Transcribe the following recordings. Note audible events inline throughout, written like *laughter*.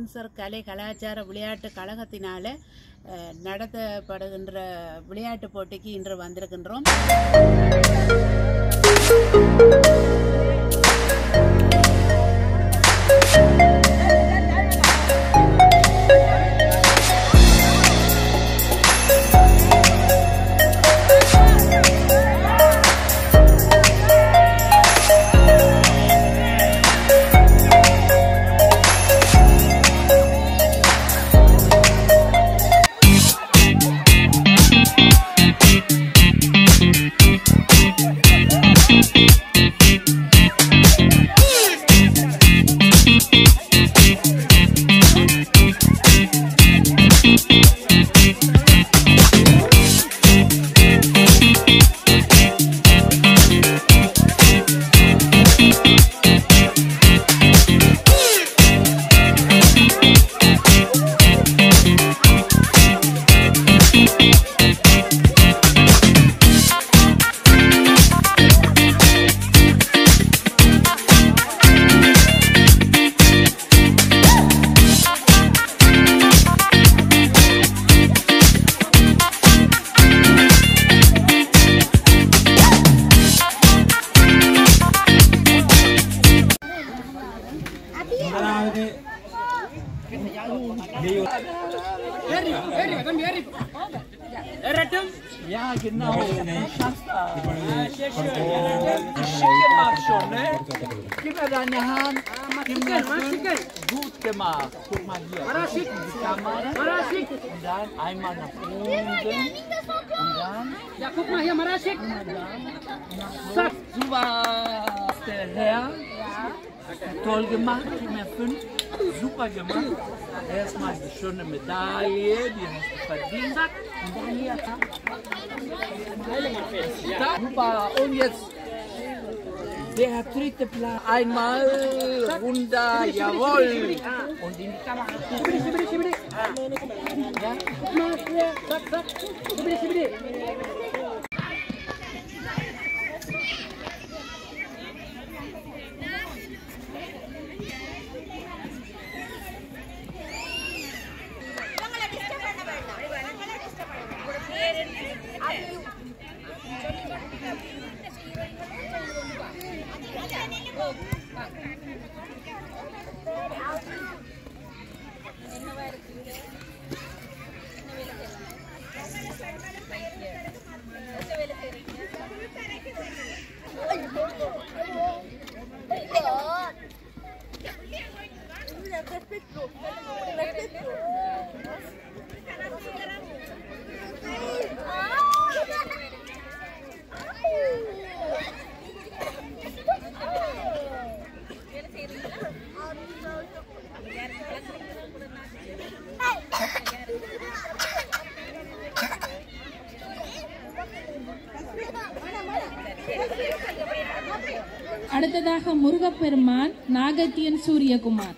Munzer கலை கலாச்சார விளையாட்டு கழகத்தினால நடத்தப்படுகின்ற விளையாட்டு போட்டிக்கு இன்று வந்திருக்கின்றோம். Hand. Gib mir fünf. Gut gemacht. Guck mal hier. Die Kamera. Und dann einmal nach oben. Und dann. Ja, guck mal hier, Maraschik. Zack. Super. Der Herr. Toll gemacht. Gib mir fünf. Super gemacht. Erstmal die schöne Medaille. Die hast du verdient. Und dann hier. Da, super. Und jetzt deja triste plan. Einmal, jawohl. Und in die Kamera. முருகப்பெருமான் நாகத்தியன் சூரியகுமார்.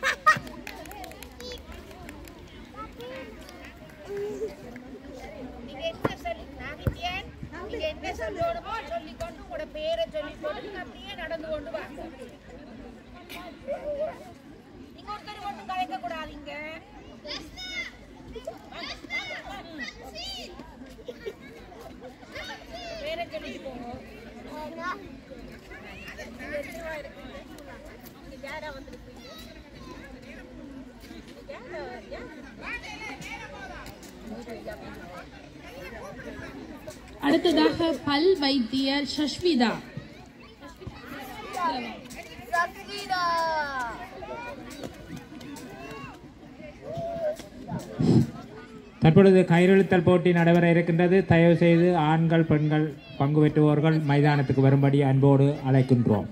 அடுத்ததாக பல் வைத்தியர் சஷ்விதா தற்பொழுது கயிறெழுத்தல் போட்டி நடைபெற இருக்கின்றது. தயவு செய்து ஆண்கள் பெண்கள் பங்கு பெற்றுவோர்கள் மைதானத்துக்கு வரும்படி அன்போடு அழைக்கின்றோம்.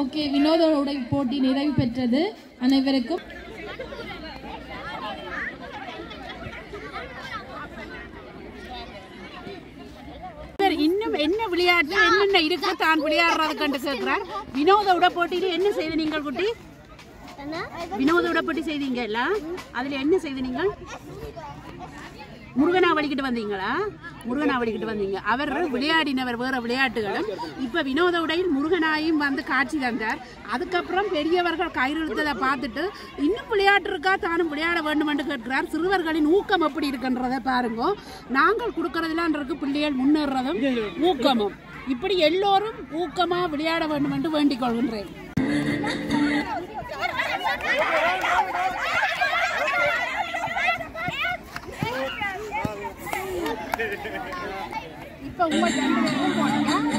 ஓகே வினோத போட்டி நிறைவு பெற்றது. அனைவருக்கும் இன்னும் என்ன விளையாட்டு என்னென்ன இருக்கு தான் விளையாடுறது கண்டு கேட்கிறார். வினோத உட போட்டியில என்ன செய்து நீங்கள் குட்டி? வினோத உட போட்டி எல்லாம் அதுல என்ன செய்து நீங்கள்? முருகனா வலிக்கிட்டு வந்தீங்களா? முருகனா வலிக்கிட்டு வந்தீங்க. அவர் விளையாடினவர் வேற விளையாட்டுகளும். இப்ப வினோத உடையில் முருகனாயும் வந்து காட்சி தந்தார். அதுக்கப்புறம் பெரியவர்கள் கயிறுத்ததை பார்த்துட்டு இன்னும் விளையாட்டு இருக்கா? தானும் விளையாட வேண்டும் என்று கேட்கிறார். சிறுவர்களின் ஊக்கம் எப்படி இருக்குன்றதை பாருங்க. நாங்கள் கொடுக்கறதுலாம் இருக்கு. பிள்ளைகள் முன்னேறதும் ஊக்கமும். இப்படி எல்லோரும் ஊக்கமா விளையாட வேண்டும் என்று வேண்டிக் கொள்கின்றேன். *laughs* Kuat yang.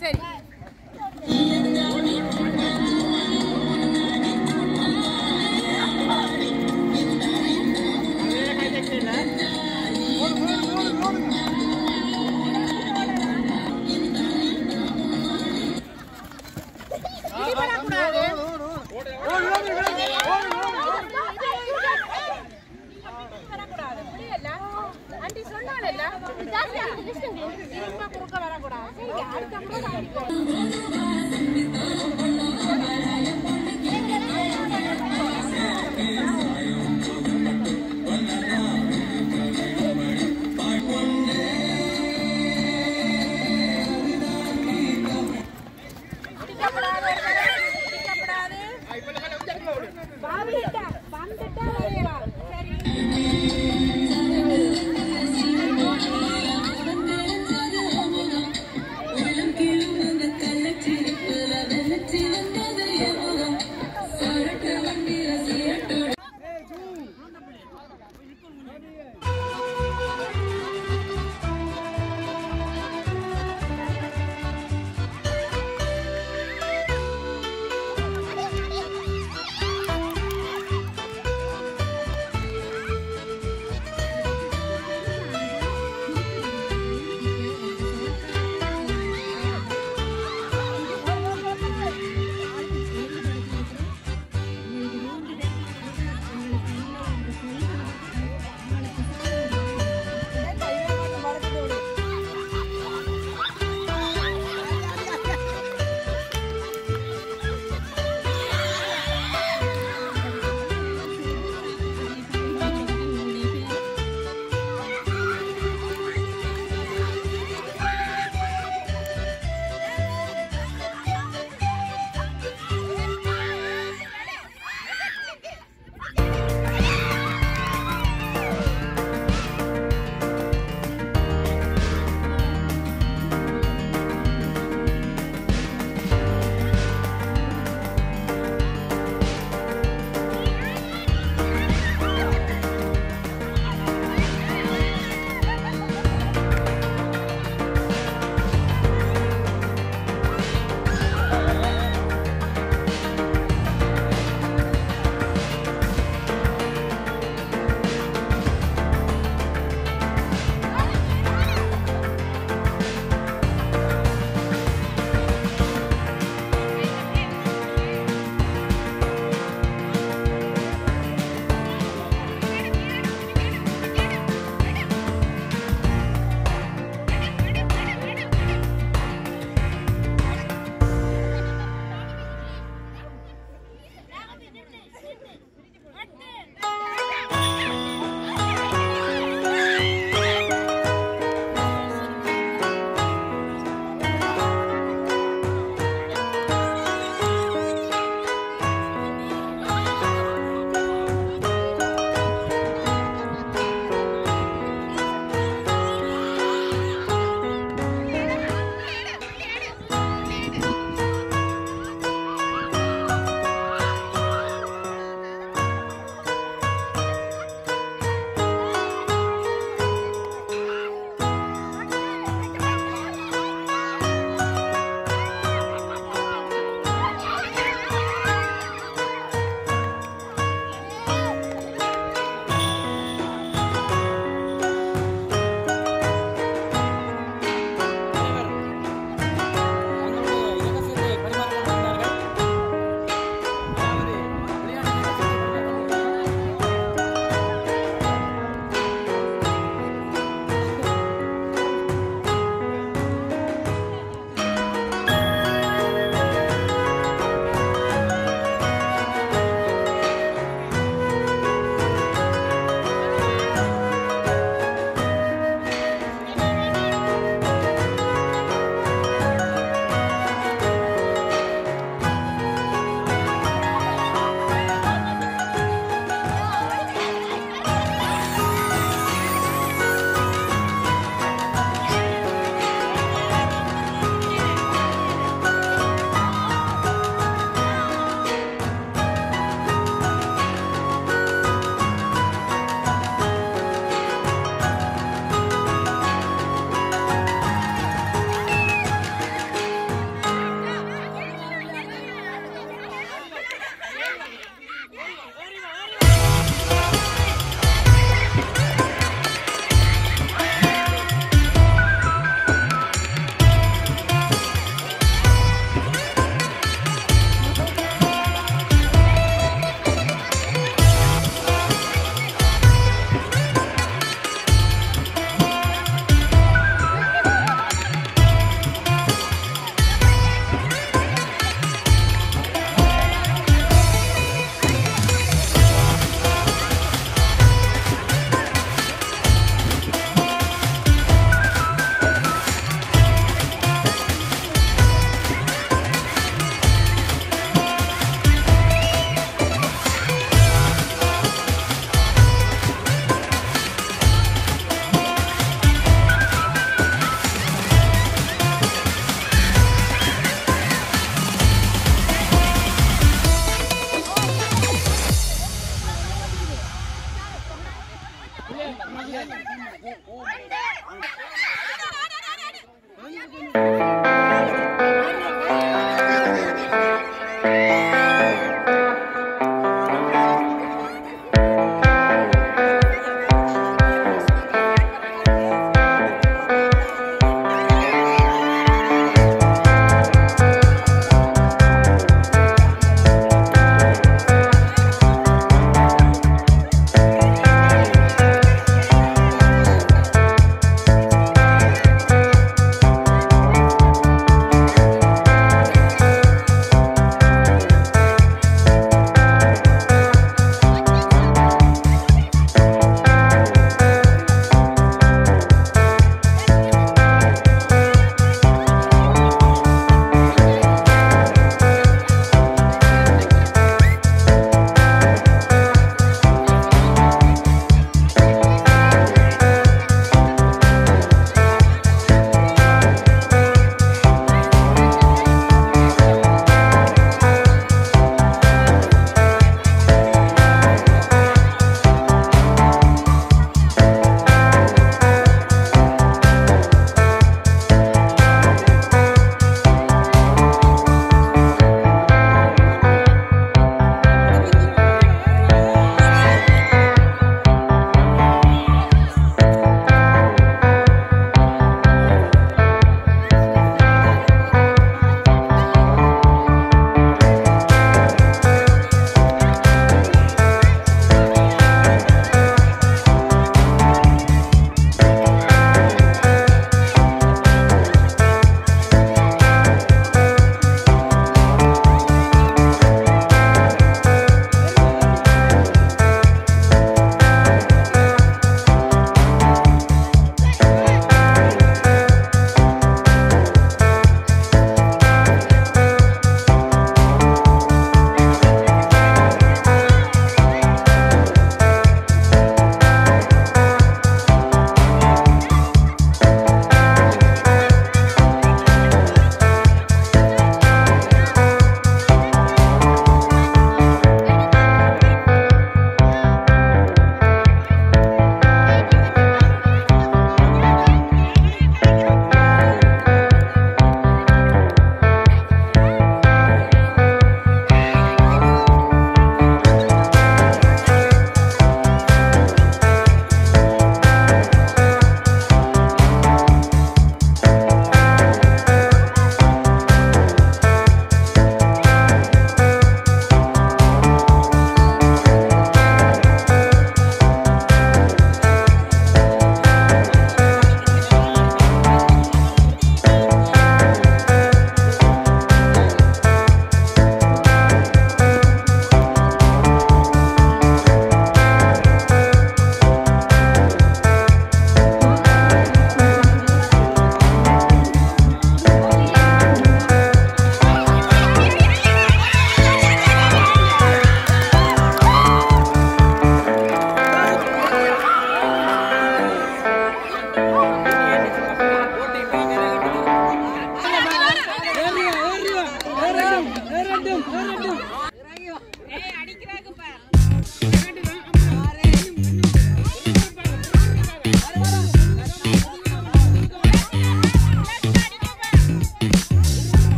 一二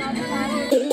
Alejandro.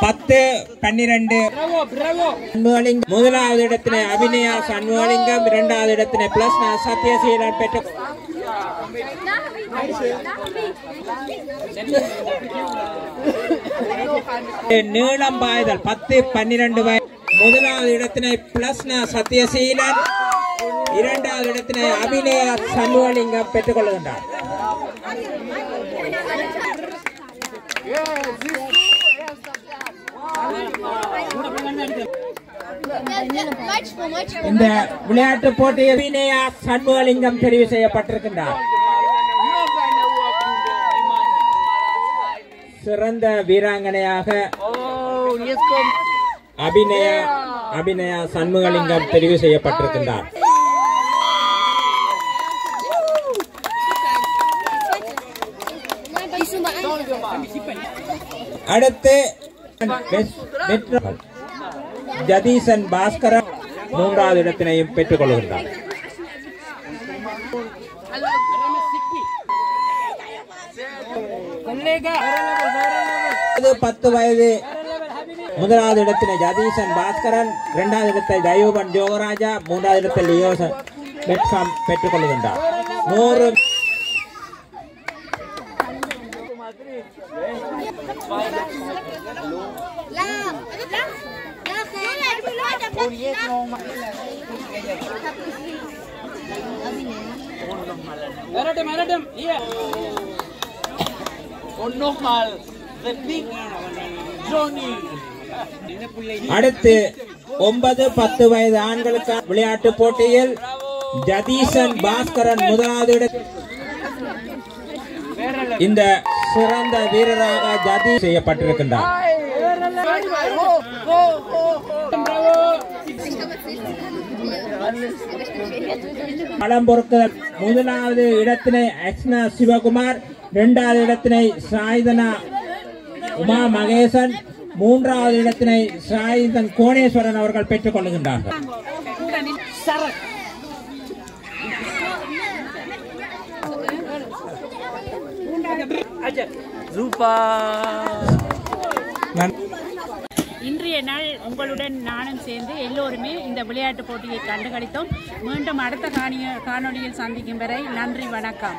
பத்து பன்னிரண்டு. முதலாவது இடத்திலே அபிநயா சண்முகலிங்கம். இரண்டாவது இடத்திலே பிளஸ் சத்யசீலன் பெற்ற நீளம் பாய்தல் பத்து பன்னிரண்டு வயது. முதலாவது இடத்தினை பிளஸ் சத்யசீலன். இரண்டாவது இடத்தினை அபிநயா சண்முகலிங்கம் பெற்றுக் கொள்கின்றார் இந்த விளையாட்டு போட்டியில் அபிநயா சண்முகலிங்கம் தெரிவு செய்யப்பட்டிருக்கின்றார். சிறந்த வீராங்கனையாக அபிநயா அபிநயா சண்முகலிங்கம் தெரிவு செய்யப்பட்டிருக்கின்றார். அடுத்து ஜதீசன் பாஸ்கரன் மூன்றாவது இடத்தினையும் பெற்றுக் கொள்கின்றார் பத்து வயது முதலாவது இடத்தினை ஜதீசன் பாஸ்கரன் இரண்டாவது இடத்தை தயோபன் ஜோகராஜா மூன்றாவது இடத்தில் லியோசன் பெற்றுக் கொள்கின்றார் நூறு Madam, madam. Und nochmal, Replik, Johnny. அடுத்து ஒன்பது பத்து வயது ஆண்களுக்கான விளையாட்டு போட்டியில் ஜதீசன் பாஸ்கரன் முதலாவது இந்த சிறந்த வீரராக ஜதி செய்யப்பட்டிருக்கின்றார் களம் பொறுக்குதல் முதலாவது இடத்தினை அக்னா சிவகுமார் இரண்டாவது இடத்தினை சாயுதனா உமா மகேசன் மூன்றாவது இடத்தினை சாயுதன் கோணேஸ்வரன் அவர்கள் பெற்றுக் கொள்கின்றார்கள் இன்றைய நாள் உங்களுடன் நானும் சேர்ந்து எல்லோருமே இந்த விளையாட்டு போட்டியை கண்டுகளித்தோம். மீண்டும் அடுத்த காணிய காணொலியில் சந்திக்கும் வரை நன்றி வணக்கம்.